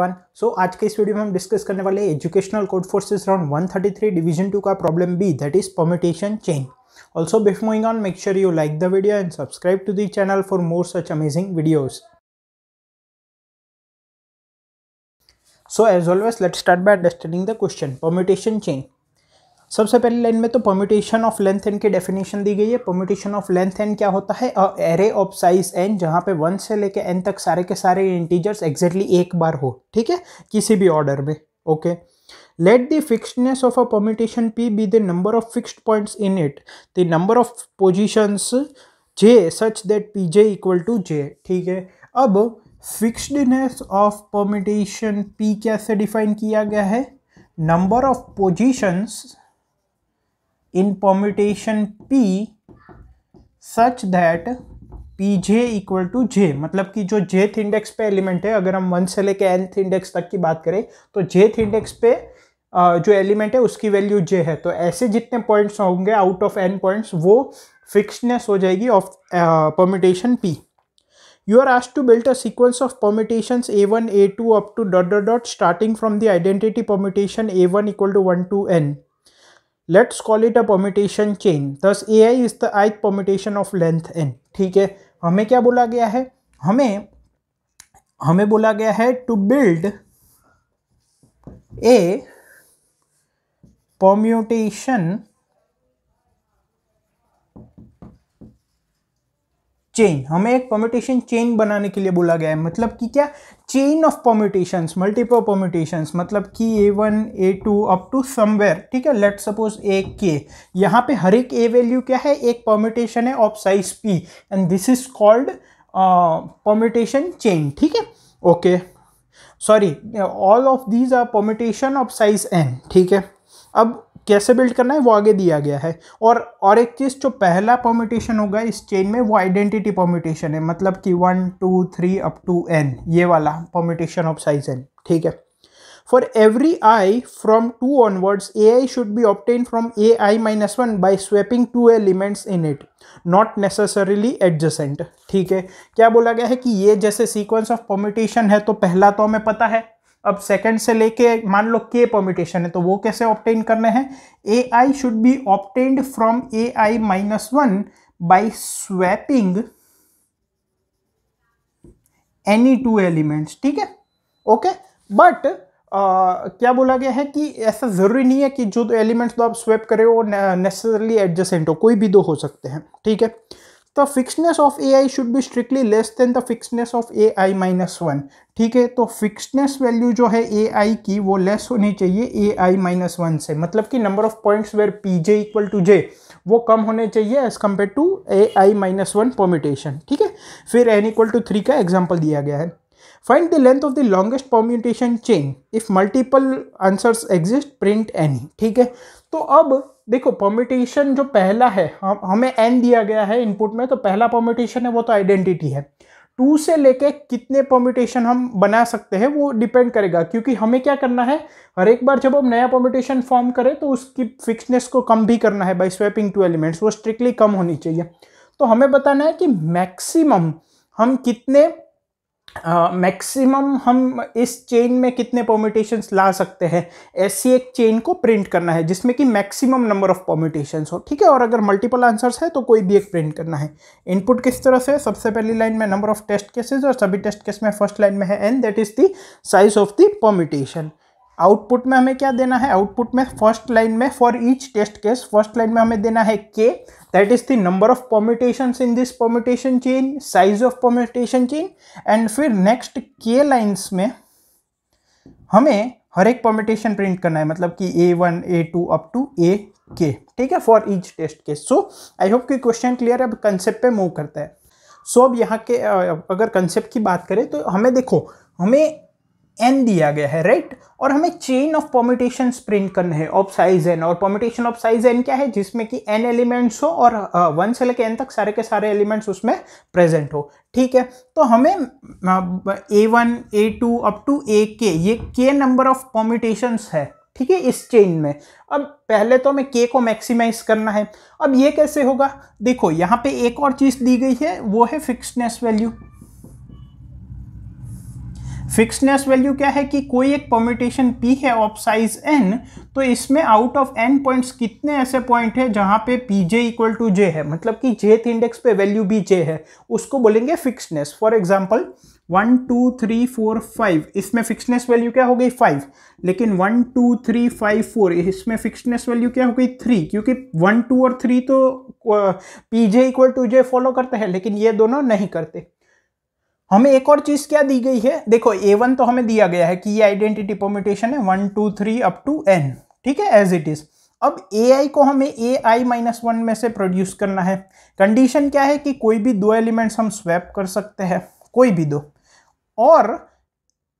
Everyone so आज के इस वीडियो में हम डिस्कस करने वाले educational Codeforces round 133 division two का problem B that is permutation chain also before moving on make sure you like the video and subscribe to the channel for more such amazing videos so as always let start by understanding the question permutation chain सबसे पहली line में तो permutation of length N की definition दी गई है। Permutation of length N क्या होता है? एरे ऑफ़ साइज़ एन जहाँ पे वन से लेके एन तक सारे के सारे इंटीजर्स एग्जैक्टली एक बार हो, ठीक है? किसी भी ऑर्डर में okay let the fixedness of a permutation P be the number of fixed points in it the number of positions J such that P J equal to J ठीक है? अब फिक्सडनेस ऑफ़ परम्यूटेशन पी कैसे define किया गया है? Number of positions in permutation P such that P J equal to J मतलब कि जो जेथ इंडेक्स पे एलिमेंट है, अगर हम वन से लेके एनथ इंडेक्स तक की बात करें तो जेथ इंडेक्स पे जो एलिमेंट है, उसकी वैल्यू जे है। तो ऐसे जितने पॉइंट्स होंगे आउट ऑफ़ एन पॉइंट्स वो फिक्सनेस हो जाएगी of permutation P you are asked to built a sequence of permutations A one A two up to dot dot dot starting from the identity permutation A one equal to one two N let's call it a permutation chain thus A I is the ith permutation of length N ठीक है? हमें क्या बोला गया है? हमें हमें बोला गया है to build a permutation chain हमें एक परम्यूटेशन चेन बनाने के लिए बोला गया है। मतलब कि क्या? Chain of permutation multiple permutation मतलब कि A one A two up to somewhere ठीक है? लेट सपोज़ ए के यहाँ पे हर एक ए वैल्यू क्या है? एक परम्यूटेशन है of size P and this is called permutation chain ठीक है? Okay sorry all of these are permutation of size N ठीक है? अब कैसे बिल्ड करना है, वो आगे दिया गया है। और और एक चीज़ जो पहला परम्यूटेशन होगा इस चेन में, वो आइडेंटिटी परम्यूटेशन है। मतलब कि one two three up to N ये वाला परम्यूटेशन ऑफ़ साइज़ एन ठीक है? For every I from two onwards A I should be obtained from A I minus one by swapping two elements in it not necessarily adjacent ठीक है? क्या बोला गया है कि ये जैसे सीक्वेंस ऑफ़ परम्यूटेशन है तो पहला तो हमें पता है अब सेकंड से लेके मान लो के परमिटेशन है तो वो कैसे ऑप्टेन करने हैं? A I should be obtained from A I minus one by swapping any two elements ठीक है? ओके बट Uh, क्या बोला गया है कि ऐसा ज़रूरी नहीं है कि जो एलिमेंट्स तो आप स्वैप करें वो नेसेसरली एडजस्टेंट हो कोई भी दो हो सकते हैं ठीक है? The fixedness of ai should be strictly less than the fixedness of ai minus one ठीक है? तो फिक्सनेस वैल्यू जो है ए आई की, वो लेस होनी चाहिए ए आई माइनस वन से। मतलब कि number of points where P J equal to J वो कम होने चाहिए as compare to A I minus one permutation ठीक है? फिर एन इक्वल टू थ्री का एग्ज़ाम्पल दिया गया है। Find the length of the longest permutation chain if multiple answers exist print any ठीक है? तो अब देखो परमिटेशन जो पहला है, हम, हमें एन दिया गया है इनपुट में तो पहला परमिटेशन है, वो तो आइडेंटिटी है। टू से लेके कितने परमिटेशन हम बना सकते हैं, वो डिपेंड करेगा, क्योंकि हमें क्या करना है, हर एक बार जब हम नया परमिटेशन फॉर्म करें तो उसकी फिक्सनेस को कम भी करना है बाई स्वैपिंग टू एलिमेंट्स वो स्ट्रिक्टली कम होनी चाहिए। तो हमें बताना है कि मैक्सिमम हम कितने मैक्सिमम uh, हम इस चेन में कितने परम्यूटेशंस ला सकते हैं? ऐसी एक चेन को प्रिंट करना है जिसमें कि मैक्सिमम नंबर ऑफ़ परम्यूटेशंस हो ठीक है? और अगर मल्टीपल आंसर्स है तो कोई भी एक प्रिंट करना है। इनपुट किस तरह से? सबसे पहली लाइन में नंबर ऑफ़ टेस्ट केसेस और सभी टेस्ट केस में फ़र्स्ट लाइन में है N that is the size of the permutation output में हमें क्या देना है? आउटपुट में फ़र्स्ट लाइन में for each test case first line में हमें देना है के that is the number of permutation in this permutation chain size of permutation chain and फिर नेक्स्ट के लाइन्स में हमें हर एक परम्यूटेशन प्रिंट करना है मतलब कि A one A two up to A K ठीक है? For each test case so I hope कि क्वेश्चन क्लियर अब कंसेप्ट पे मूव करता है. सो so, अब यहाँ के अगर कंसेप्ट की बात करें तो हमें देखो हमें एन दिया गया है राइट और हमें चेन ऑफ़ परमिटेशन प्रिंट करने हैं ऑफ़ साइज़ एन और परमिटेशन ऑफ़ साइज़ एन क्या है? जिसमें कि एन एलिमेंट्स हो और वन से लेकर एन तक सारे के सारे एलिमेंट्स उसमें प्रेजेंट हो, ठीक है? तो हमें A one A two up to A K ये के नंबर ऑफ़ परमिटेशंस है, ठीक है? इस चेन में। अब पहले तो हमें के को मैक्सिमाइज करना है। अब ये कैसे होगा? देखो, यहाँ पे एक और चीज़ दी गई है, वो है फिक्सनेस वैल्यू फिक्सनेस वैल्यू क्या है कि कोई एक परमिटेशन पी है ऑफ़ साइज़ एन तो इसमें आउट ऑफ़ एन पॉइंट्स कितने ऐसे पॉइंट है जहाँ पे P J equal to J है? मतलब कि जेथ इंडेक्स पे वैल्यू भी जे है, उसको बोलेंगे fixedness for example one two three four five इसमें फिक्सनेस वैल्यू क्या हो गई? फाइव लेकिन one two three five four इसमें फिक्सनेस वैल्यू क्या हो गई? थ्री क्योंकि वन टू और थ्री तो P J equal to J follow करते हैं, लेकिन ये दोनों नहीं करते. हमें एक और चीज़ क्या दी गई है? देखो ए वन तो हमें दिया गया है कि ये आइडेंटिटी परमिटेशन है one two three up to N ठीक है? एज इट इज़ अब ए आई को हमें ए आई माइनस वन में से प्रोड्यूस करना है। कंडीशन क्या है कि कोई भी दो एलिमेंट्स हम स्वैप कर सकते हैं, कोई भी दो। और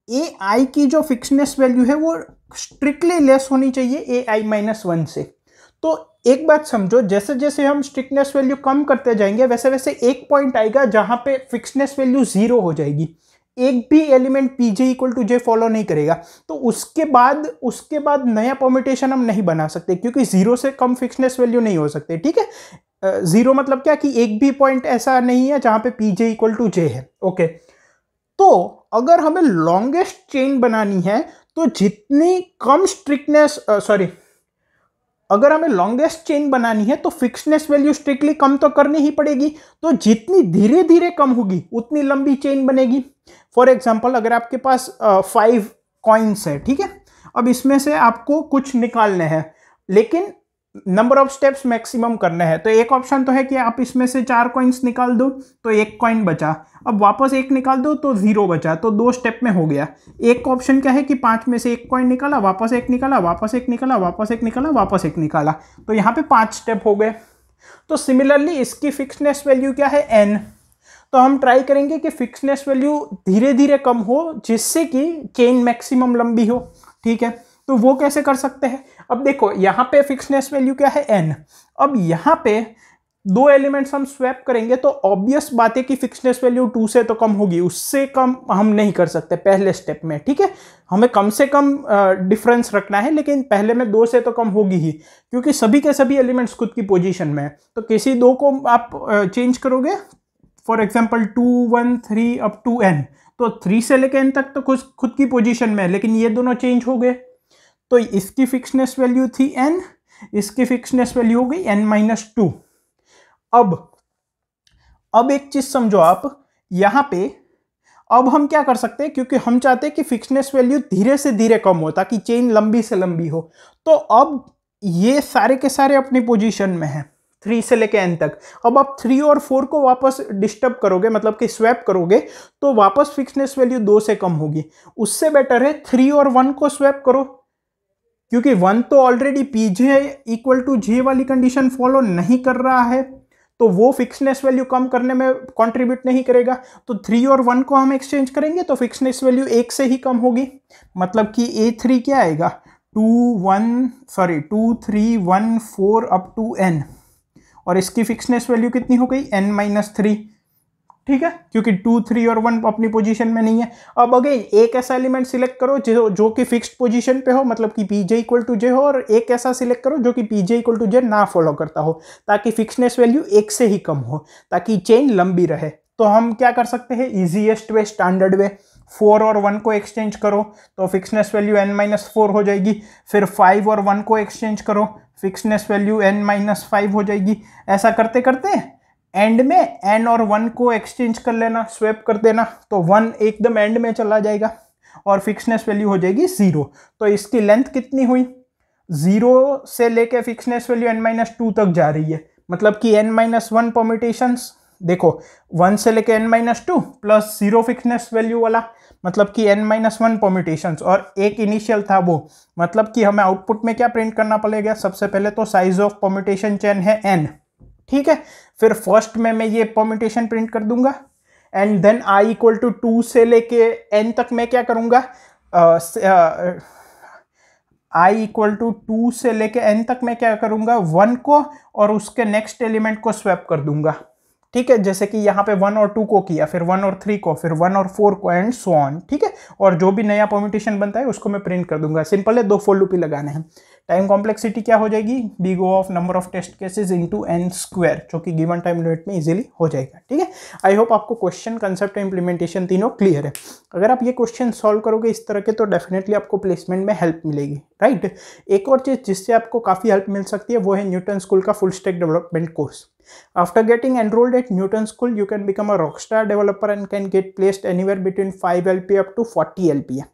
ए आई की जो फिक्सनेस वैल्यू है, वो स्ट्रिक्टली लेस होनी चाहिए ए आई माइनस वन से। तो एक बात समझो, जैसे जैसे हम स्ट्रिक्टनेस वैल्यू कम करते जाएँगे, वैसे वैसे एक पॉइंट आएगा जहाँ पे फिक्सनेस वैल्यू ज़ीरो हो जाएगी। एक भी element P J equal to J follow नहीं करेगा। तो उसके बाद उसके बाद नया परमिटेशन हम नहीं बना सकते, क्योंकि ज़ीरो से कम फिक्सनेस वैल्यू नहीं हो सकते, ठीक है? ज़ीरो मतलब क्या कि एक भी पॉइंट ऐसा नहीं है जहाँ पे P J equal to J है ओके तो अगर हमें लॉन्गेस्ट चेन बनानी है तो जितनी कम स्ट्रिक्टनेस सॉरी अगर हमें लॉन्गेस्ट चेन बनानी है तो फिक्सनेस वैल्यू स्ट्रिक्टली कम तो करनी ही पड़ेगी। तो जितनी धीरे धीरे कम होगी, उतनी लंबी चेन बनेगी। फॉर एग्ज़ाम्पल अगर आपके पास फाइव कॉइन्स है, ठीक है? अब इसमें से आपको कुछ निकालने हैं। लेकिन नंबर ऑफ़ स्टेप्स मैक्सिमम करने हैं। तो एक ऑप्शन तो है कि आप इसमें से चार कॉइन्स निकाल दो तो एक कॉइन बचा। अब वापस एक निकाल दो तो ज़ीरो बचा। तो दो स्टेप में हो गया। एक ऑप्शन क्या है कि पाँच में से एक कॉइन निकाला, वापस एक निकाला, वापस एक निकाला, वापस एक निकाला, वापस एक निकाला। तो यहाँ पे पाँच स्टेप हो गए। तो सिमिलरली इसकी फिक्सनेस वैल्यू क्या है? एन तो हम ट्राई करेंगे कि फिक्सनेस वैल्यू धीरे धीरे कम हो, जिससे कि चेन मैक्सिमम लंबी हो। ठीक है? तो वो कैसे कर सकते हैं? अब देखो, यहाँ पे फिक्सनेस वैल्यू क्या है? एन अब यहाँ पे दो एलिमेंट्स हम स्वैप करेंगे तो ऑब्वियस बात है कि फिक्सनेस वैल्यू टू से तो कम होगी, उससे कम हम नहीं कर सकते पहले स्टेप में, ठीक है? हमें कम से कम डिफरेंस रखना है, लेकिन पहले में दो से तो कम होगी ही, क्योंकि सभी के सभी एलिमेंट्स खुद की पोजीशन में है। तो किसी दो को आप चेंज करोगे? For example two one three up to N तो थ्री से लेकर एन तक तो खुद खुद की पोजिशन में है, लेकिन ये दोनों चेंज हो गए। तो इसकी फिक्सनेस वैल्यू थी एन इसकी फिक्सनेस वैल्यू हो गई एन माइनस टू। अब अब एक चीज़ समझो आप, यहाँ पे, अब हम क्या कर सकते हैं, क्योंकि हम चाहते हैं कि फिक्सनेस वैल्यू धीरे से धीरे कम हो, ताकि चेन लंबी से लंबी हो। तो अब ये सारे के सारे अपनी पोजीशन में हैं थ्री से लेके एन तक। अब आप थ्री और फोर को वापस डिस्टर्ब करोगे मतलब कि स्वैप करोगे तो वापस फिक्सनेस वैल्यू दो से कम होगी। उससे बेटर है थ्री और वन को स्वैप करो क्योंकि वन तो already P J equal to J वाली कंडीशन फॉलो नहीं कर रहा है तो वो फिक्सनेस वैल्यू कम करने में कंट्रीब्यूट नहीं करेगा। तो थ्री और वन को हम एक्सचेंज करेंगे तो फिक्सनेस वैल्यू एक से ही कम होगी। मतलब कि ए थ्री क्या आएगा? Two one sorry two three one four up to N और इसकी फिक्सनेस वैल्यू कितनी हो गई? एन माइनस थ्री ठीक है? क्योंकि टू थ्री और वन अपनी पोजीशन में नहीं है। अब अगेन, एक ऐसा एलिमेंट सिलेक्ट करो जो जो कि फिक्स्ड पोजीशन पे हो मतलब कि P J equal to J हो, और एक ऐसा सिलेक्ट करो जो कि P J equal to J ना फॉलो करता हो, ताकि फिक्सनेस वैल्यू एक से ही कम हो, ताकि चेन लंबी रहे। तो हम क्या कर सकते हैं? Easiest way standard way four और वन को एक्सचेंज करो तो fixedness value N minus four हो जाएगी। फिर फाइव और वन को एक्सचेंज करो fixedness value N minus five हो जाएगी। ऐसा करते करते एंड में एन और वन को एक्सचेंज कर लेना स्वेप कर देना तो वन एकदम एंड में चला जाएगा और फिक्सनेस वैल्यू हो जाएगी ज़ीरो तो इसकी लेंथ कितनी हुई? ज़ीरो से लेके fixness value n minus two तक जा रही है। मतलब कि एन माइनस वन परमिटेशंस देखो वन से लेके N minus two plus zero fixedness value वाला मतलब कि एन माइनस वन परमिटेशंस और एक इनिशियल था वो। मतलब कि हमें आउटपुट में क्या प्रिंट करना पड़ेगा? सबसे पहले तो साइज़ ऑफ़ परमिटेशन चेन है एन ठीक है? फिर फ़र्स्ट में मैं ये परमिटेशन प्रिंट कर दूँगा। And then I equal to two से लेके एन तक मैं क्या करूँगा? आई इक्वल टू टू से लेके एन तक मैं क्या करूँगा? वन को और उसके नेक्स्ट एलिमेंट को स्वैप कर दूँगा। ठीक है, जैसे कि यहाँ पे वन और टू को किया, फिर वन और थ्री को, फिर वन और फोर को एंड सो ऑन ठीक है? और जो भी नया परमिटेशन बनता है, उसको मैं प्रिंट कर दूँगा। सिंपल है, दो फोर लूप लगाने हैं। टाइम कॉम्प्लेक्सिटी क्या हो जाएगी? Big O of number of test cases into N square जो कि गिवन टाइम लिमिट में इजीली हो जाएगा, ठीक है? आई होप आपको क्वेश्चन कंसेप्ट इंप्लीमेंटेशन तीनों क्लियर है। अगर आप ये क्वेश्चन सॉल्व करोगे इस तरह के तो डेफिनेटली आपको प्लेसमेंट में हेल्प मिलेगी राइट एक और चीज़ जिससे आपको काफ़ी हेल्प मिल सकती है, वो है न्यूटन स्कूल का full stack development course After getting enrolled at Newton School, you can become a rockstar developer and can get placed anywhere between 5 LP up to 40 LPA.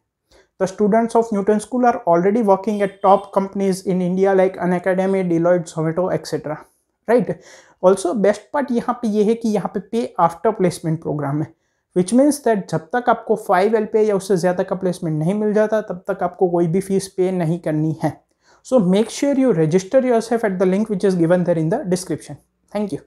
The students of Newton School are already working at top companies in India like Unacademy, Deloitte, Zomato, etc. Right? Also, best part यहाँ पे ये है कि यहाँ पे पे after placement programme है which means that जब तक आपको फाइव एल या उससे ज़्यादा का प्लेसमेंट नहीं मिल जाता तब तक आपको कोई भी फ़ीस पे नहीं करनी है so make sure you register yourself at the link which is given there in the description Thank you.